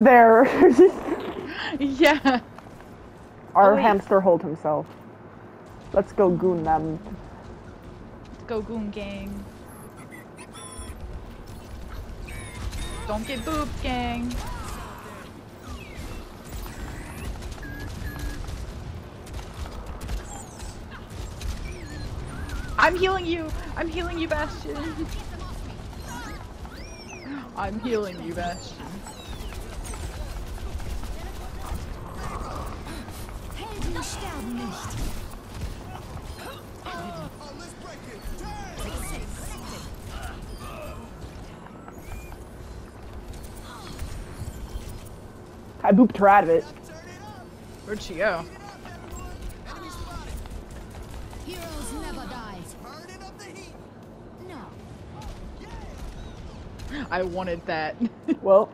There. yeah. Our Oh, hamster hold himself. Let's go goon them. Go Goon Gang. Don't get booped, gang. I'm healing you! I'm healing you, Bastion! I'm healing you, Bastion. Sterben nicht. I booped her out of it. Where'd she go? Heroes never die. No. I wanted that. Well,